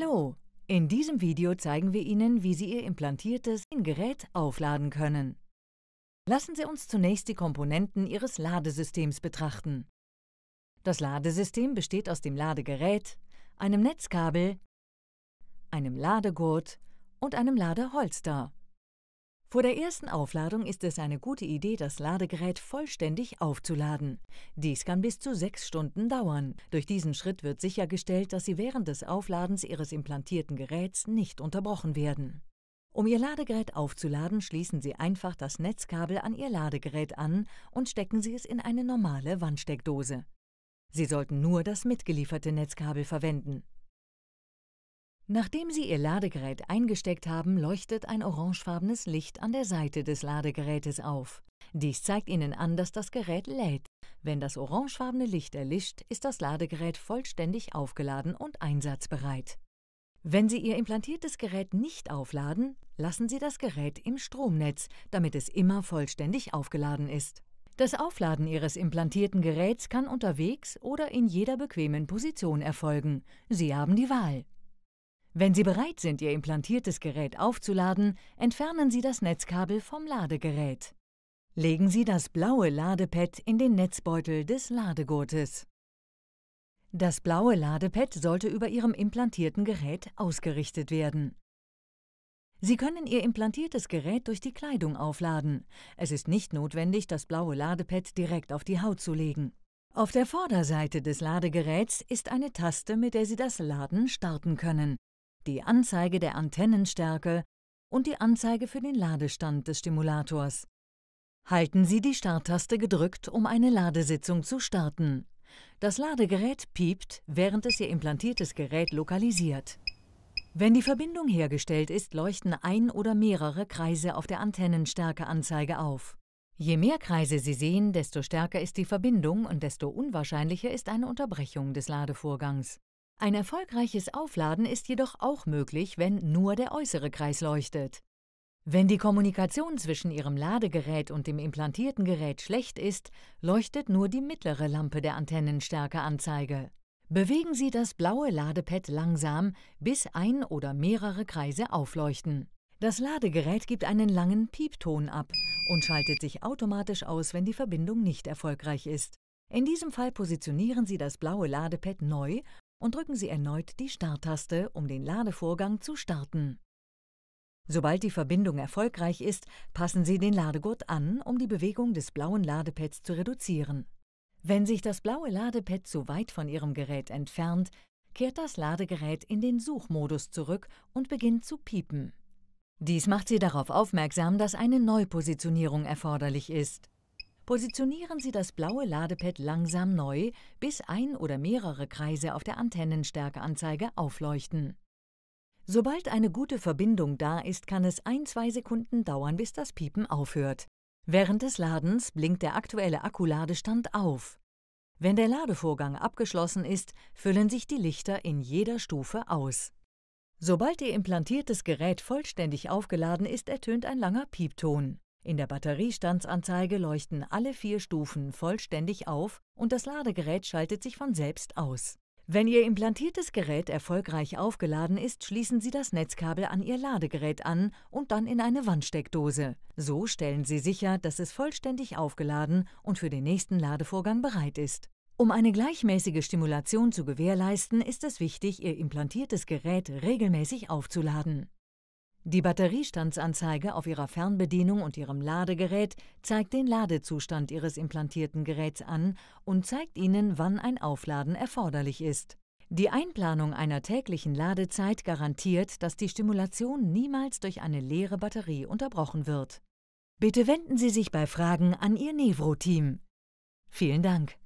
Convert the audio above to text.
Hallo! In diesem Video zeigen wir Ihnen, wie Sie Ihr implantiertes Gerät aufladen können. Lassen Sie uns zunächst die Komponenten Ihres Ladesystems betrachten. Das Ladesystem besteht aus dem Ladegerät, einem Netzkabel, einem Ladegurt und einem Ladeholster. Vor der ersten Aufladung ist es eine gute Idee, das Ladegerät vollständig aufzuladen. Dies kann bis zu sechs Stunden dauern. Durch diesen Schritt wird sichergestellt, dass Sie während des Aufladens Ihres implantierten Geräts nicht unterbrochen werden. Um Ihr Ladegerät aufzuladen, schließen Sie einfach das Netzkabel an Ihr Ladegerät an und stecken Sie es in eine normale Wandsteckdose. Sie sollten nur das mitgelieferte Netzkabel verwenden. Nachdem Sie Ihr Ladegerät eingesteckt haben, leuchtet ein orangefarbenes Licht an der Seite des Ladegerätes auf. Dies zeigt Ihnen an, dass das Gerät lädt. Wenn das orangefarbene Licht erlischt, ist das Ladegerät vollständig aufgeladen und einsatzbereit. Wenn Sie Ihr implantiertes Gerät nicht aufladen, lassen Sie das Gerät im Stromnetz, damit es immer vollständig aufgeladen ist. Das Aufladen Ihres implantierten Geräts kann unterwegs oder in jeder bequemen Position erfolgen. Sie haben die Wahl. Wenn Sie bereit sind, Ihr implantiertes Gerät aufzuladen, entfernen Sie das Netzkabel vom Ladegerät. Legen Sie das blaue Ladepad in den Netzbeutel des Ladegurtes. Das blaue Ladepad sollte über Ihrem implantierten Gerät ausgerichtet werden. Sie können Ihr implantiertes Gerät durch die Kleidung aufladen. Es ist nicht notwendig, das blaue Ladepad direkt auf die Haut zu legen. Auf der Vorderseite des Ladegeräts ist eine Taste, mit der Sie das Laden starten können die Anzeige der Antennenstärke und die Anzeige für den Ladestand des Stimulators. Halten Sie die Starttaste gedrückt, um eine Ladesitzung zu starten. Das Ladegerät piept, während es Ihr implantiertes Gerät lokalisiert. Wenn die Verbindung hergestellt ist, leuchten ein oder mehrere Kreise auf der Antennenstärkeanzeige auf. Je mehr Kreise Sie sehen, desto stärker ist die Verbindung und desto unwahrscheinlicher ist eine Unterbrechung des Ladevorgangs. Ein erfolgreiches Aufladen ist jedoch auch möglich, wenn nur der äußere Kreis leuchtet. Wenn die Kommunikation zwischen Ihrem Ladegerät und dem implantierten Gerät schlecht ist, leuchtet nur die mittlere Lampe der Antennenstärkeanzeige. Bewegen Sie das blaue Ladepad langsam, bis ein oder mehrere Kreise aufleuchten. Das Ladegerät gibt einen langen Piepton ab und schaltet sich automatisch aus, wenn die Verbindung nicht erfolgreich ist. In diesem Fall positionieren Sie das blaue Ladepad neu und drücken Sie erneut die Starttaste, um den Ladevorgang zu starten. Sobald die Verbindung erfolgreich ist, passen Sie den Ladegurt an, um die Bewegung des blauen Ladepads zu reduzieren. Wenn sich das blaue Ladepad zu weit von Ihrem Gerät entfernt, kehrt das Ladegerät in den Suchmodus zurück und beginnt zu piepen. Dies macht Sie darauf aufmerksam, dass eine Neupositionierung erforderlich ist. Positionieren Sie das blaue Ladepad langsam neu, bis ein oder mehrere Kreise auf der Antennenstärkeanzeige aufleuchten. Sobald eine gute Verbindung da ist, kann es ein, zwei Sekunden dauern, bis das Piepen aufhört. Während des Ladens blinkt der aktuelle Akkuladestand auf. Wenn der Ladevorgang abgeschlossen ist, füllen sich die Lichter in jeder Stufe aus. Sobald Ihr implantiertes Gerät vollständig aufgeladen ist, ertönt ein langer Piepton. In der Batteriestandsanzeige leuchten alle vier Stufen vollständig auf und das Ladegerät schaltet sich von selbst aus. Wenn Ihr implantiertes Gerät erfolgreich aufgeladen ist, schließen Sie das Netzkabel an Ihr Ladegerät an und dann in eine Wandsteckdose. So stellen Sie sicher, dass es vollständig aufgeladen und für den nächsten Ladevorgang bereit ist. Um eine gleichmäßige Stimulation zu gewährleisten, ist es wichtig, Ihr implantiertes Gerät regelmäßig aufzuladen. Die Batteriestandsanzeige auf Ihrer Fernbedienung und Ihrem Ladegerät zeigt den Ladezustand Ihres implantierten Geräts an und zeigt Ihnen, wann ein Aufladen erforderlich ist. Die Einplanung einer täglichen Ladezeit garantiert, dass die Stimulation niemals durch eine leere Batterie unterbrochen wird. Bitte wenden Sie sich bei Fragen an Ihr Nevro-Team. Vielen Dank.